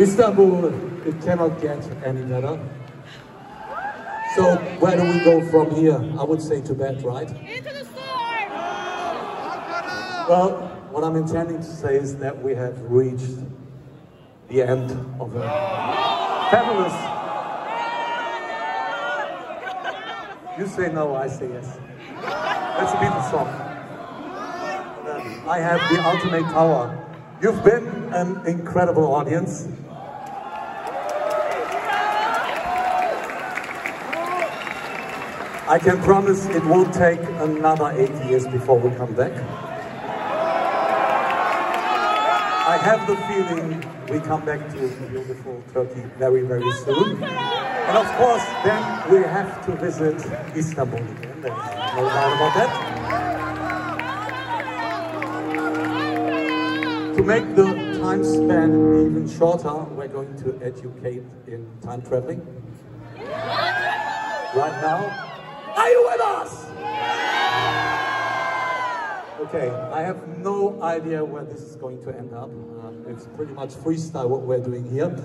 Istanbul, it cannot get any better. So where do we go from here? I would say to bed, right? Into the storm! Well, what I'm intending to say is that we have reached the end of a fabulous. You say no, I say yes. Let's be the song. I have the ultimate power. You've been an incredible audience. I can promise it won't take another eight years before we come back. I have the feeling we come back to beautiful Turkey very, very soon. And of course, then we have to visit Istanbul again. There's no doubt about that. To make the time span even shorter, we're going to educate in time traveling. Right now, are you with us? Okay, I have no idea where this is going to end up. Uh, it's pretty much freestyle what we're doing here.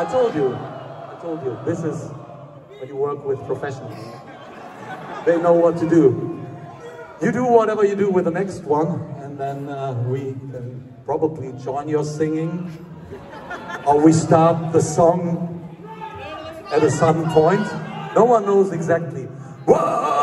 I told you, I told you, this is when you work with professionals. They know what to do. You do whatever you do with the next one, and then uh, we can probably join your singing, or we start the song at a certain point. No one knows exactly. Whoa!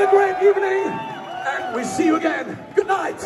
Have a great evening. And we see you again. Good night.